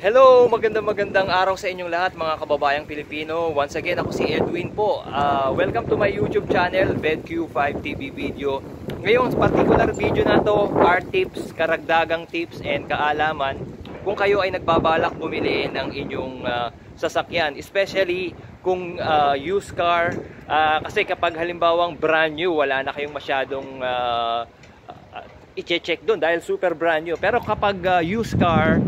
Hello, magandang magandang araw sa inyong lahat mga kababayang Pilipino. Once again, ako si Edwin po. Uh, welcome to my YouTube channel, BedQ5 TV Video. Ngayong particular video na to, car tips, karagdagang tips and kaalaman kung kayo ay nagbabalak bumili ng inyong uh, sasakyan. Especially kung uh, used car. Uh, kasi kapag halimbawang brand new, wala na kayong masyadong uh, i-check doon dahil super brand new. Pero kapag uh, used car,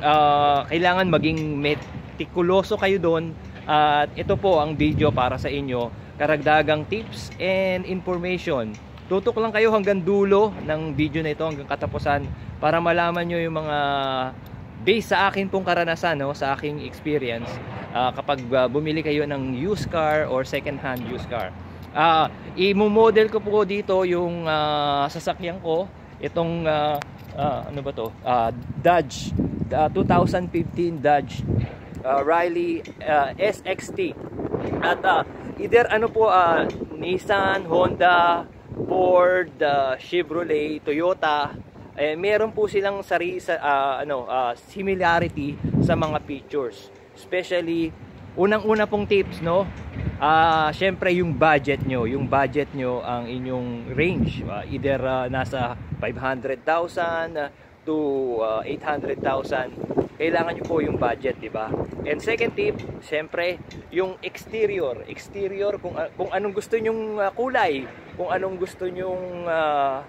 uh, kailangan maging metikuloso kayo doon. At ito po ang video para sa inyo. Karagdagang tips and information. Tutok lang kayo hanggang dulo ng video na ito hanggang katapusan para malaman nyo yung mga based sa akin pong karanasan no, sa aking experience uh, kapag uh, bumili kayo ng used car or second hand used car. Uh, i-model ko po dito yung uh, sasakyan ko itong uh, uh, ano ba to? Uh, Dodge uh, 2015 Dodge uh, Riley uh, SXT at uh, either ano po uh, Nissan, Honda, Ford, uh, Chevrolet, Toyota eh, meron po silang sari sa uh, ano uh, similarity sa mga features. Especially unang-una pong tips no uh, syempre yung budget nyo yung budget nyo ang inyong range. Uh, either uh, nasa 500,000 to uh, 800,000 kailangan nyo po yung budget di ba? And second tip syempre yung exterior. Exterior kung uh, kung anong gusto nyong uh, kulay kung anong gusto nyong uh,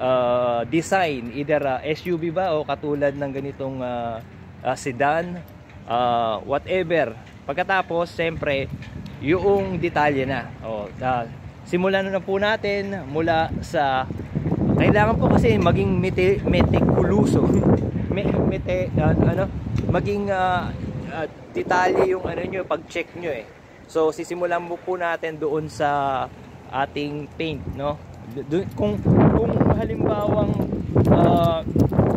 uh, design either uh, SUV ba o katulad ng ganitong uh, uh, sedan uh, whatever. Pagkatapos syempre yung detalye na. Oh, uh, simulan na po natin mula sa kailangan po kasi maging meti, meticuloso. Mete, uh, ano? Maging uh, uh, detalye yung ano nyo pag check nyo eh. So sisimulan mo po natin doon sa ating paint no? Do, kung kung halimbawang uh,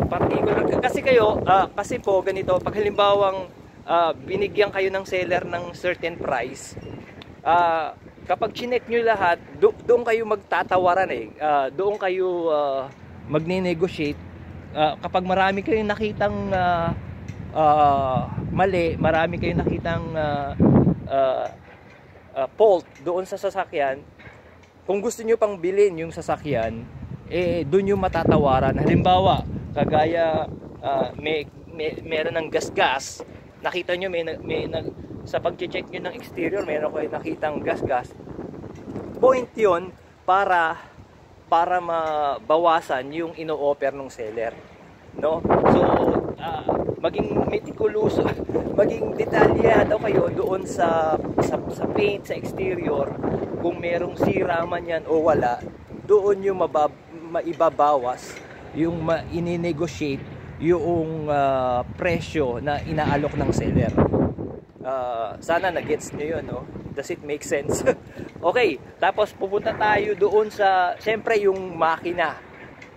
particular kasi kayo uh, kasi po ganito pag halimbawang uh, binigyan kayo ng seller ng certain price uh, kapag chinek nyo lahat, do, doon kayo magtatawaran eh. Uh, doon kayo uh, magne-negotiate. Uh, kapag marami kayong nakitang uh, uh, mali, marami kayong nakitang uh, uh, uh, fault doon sa sasakyan, kung gusto nyo pang bilhin yung sasakyan, eh doon yung matatawaran. Halimbawa, kagaya uh, may, may meron ng gas-gas, nakita nyo may, may, may sa pag-check nyo ng exterior, meron kayo nakitang gas-gas. Point yon para para mabawasan yung ino-offer ng seller. No? So, uh, maging meticulous, maging detalyado kayo doon sa, sa, sa paint, sa exterior, kung merong sira man yan o wala, doon yung mabab, maibabawas, yung ma ini-negotiate yung uh, presyo na inaalok ng seller uh, sana na-gets nyo yun, no? Does it make sense? okay, tapos pupunta tayo doon sa, siyempre yung makina.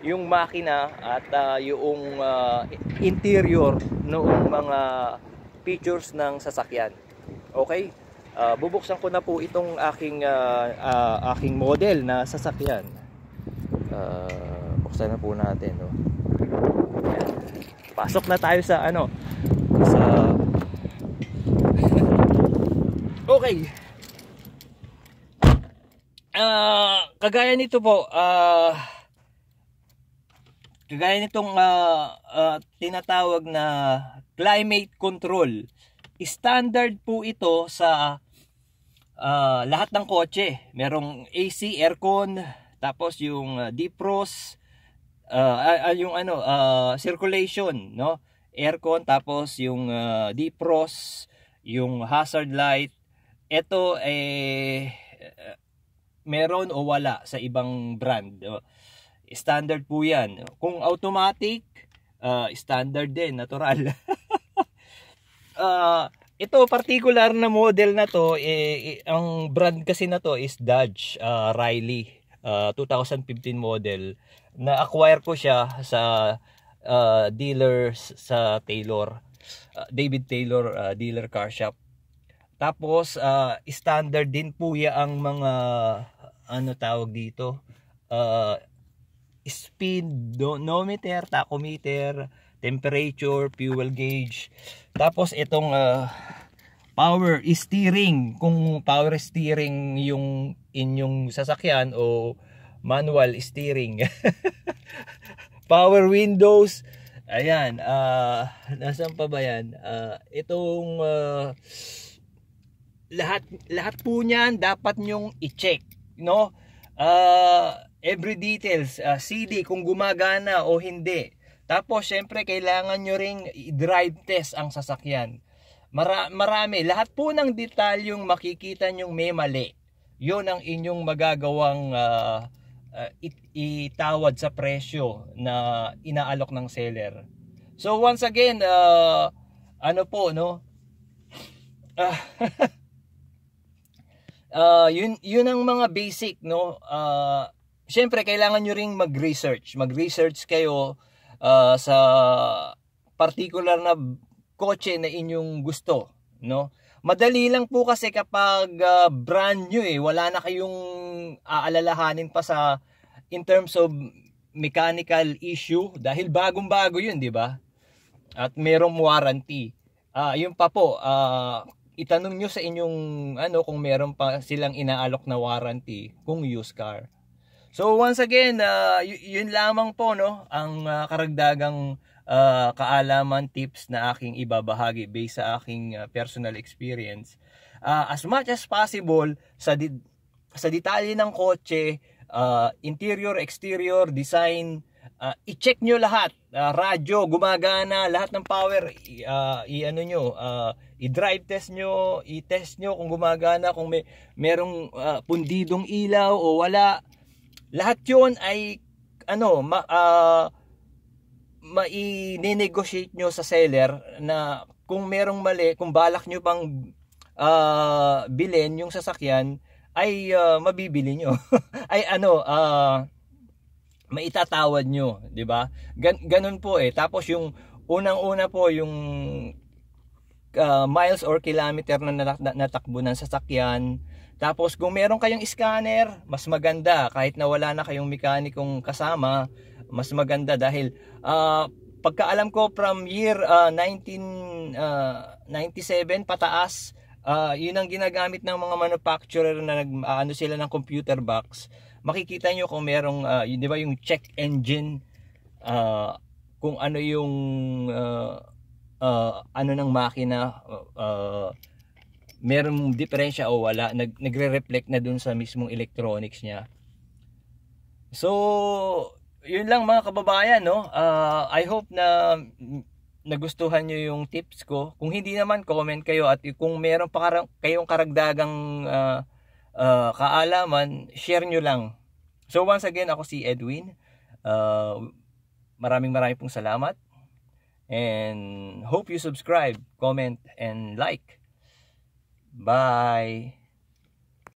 Yung makina at uh, yung uh, interior noong mga features ng sasakyan. Okay? Uh, bubuksan ko na po itong aking uh, uh, aking model na sasakyan. Uh, buksan na po natin, no. Pasok na tayo sa ano sa Okay. Uh, kagaya nito po, uh, kagaya nitong uh, uh, tinatawag na climate control. Standard po ito sa uh, lahat ng kotse. Merong AC, aircon, tapos yung uh, defrost, uh, yung ano, uh, circulation, no? Aircon, tapos yung uh, defrost, yung hazard light, ito eh meron o wala sa ibang brand. Standard po 'yan. Kung automatic, uh, standard din, natural. uh, ito particular na model na to, eh, ang brand kasi na to is Dodge uh, Riley uh, 2015 model. Na-acquire ko siya sa uh, dealer sa Taylor, uh, David Taylor uh, dealer car shop tapos uh, standard din po ya ang mga ano tawag dito uh, speedometer, tachometer, temperature, fuel gauge. Tapos itong uh, power steering, kung power steering yung inyong sasakyan o manual steering. power windows, Ayan, uh, nasaan pa ba yan? Uh, itong uh, lahat lahat po niyan dapat nyong i-check, no? Uh, every details, uh, CD kung gumagana o hindi. Tapos syempre kailangan nyo ring drive test ang sasakyan. Mara, marami, lahat po ng detalyong makikita nyong may mali. 'Yon ang inyong magagawang uh, uh, it, itawad sa presyo na inaalok ng seller. So once again, uh, ano po no? Uh, uh, yun yun ang mga basic no. Uh, Siyempre kailangan niyo ring mag-research. Mag-research kayo uh, sa particular na kotse na inyong gusto, no? Madali lang po kasi kapag uh, brand new eh, wala na kayong aalalahanin pa sa in terms of mechanical issue dahil bagong-bago 'yun, 'di ba? At merong warranty. Ah, uh, 'yun pa po, uh, itanong niyo sa inyong ano kung meron pa silang inaalok na warranty kung used car. So once again, uh, yun lamang po no ang uh, karagdagang uh, kaalaman tips na aking ibabahagi based sa aking uh, personal experience. Uh, as much as possible sa di- sa detalye ng kotse, uh, interior, exterior, design, uh, i-check nyo lahat. Uh, radyo, gumagana, lahat ng power, uh, i-ano nyo, uh, i-drive test nyo, i-test nyo kung gumagana, kung may merong uh, pundidong ilaw o wala. Lahat yon ay ano, ma, uh, mai-negotiate nyo sa seller na kung merong mali, kung balak nyo pang uh, bilhin yung sasakyan, ay uh, mabibili nyo. ay ano, uh, maitatawad nyo, 'di ba? Gan ganun po eh. Tapos yung unang-una po yung uh, miles or kilometer na natakbo ng sasakyan. Tapos kung meron kayong scanner, mas maganda kahit na wala na kayong mekanikong kasama, mas maganda dahil uh, pagkaalam ko from year uh, 1997 uh, pataas uh, yun ang ginagamit ng mga manufacturer na nag uh, ano sila ng computer box. Makikita nyo kung merong uh, yun, di ba yung check engine uh, kung ano yung uh, uh, ano ng makina uh, merong diferensya o wala nag, nagre-reflect na dun sa mismong electronics niya. So yun lang mga kababayan no uh, I hope na nagustuhan nyo yung tips ko. Kung hindi naman, comment kayo. At kung meron pa karang, kayong karagdagang uh, uh, kaalaman, share nyo lang. So once again, ako si Edwin. Uh, maraming maraming pong salamat. And hope you subscribe, comment, and like. Bye!